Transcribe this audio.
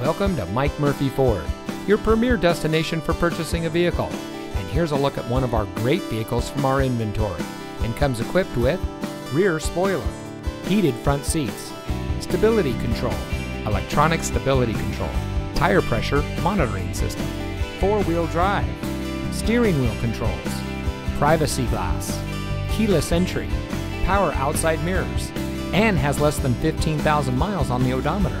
Welcome to Mike Murphy Ford, your premier destination for purchasing a vehicle. And here's a look at one of our great vehicles from our inventory and comes equipped with rear spoiler, heated front seats, stability control, electronic stability control, tire pressure monitoring system, four-wheel drive, steering wheel controls, privacy glass, keyless entry, power outside mirrors, and has less than 15,000 miles on the odometer.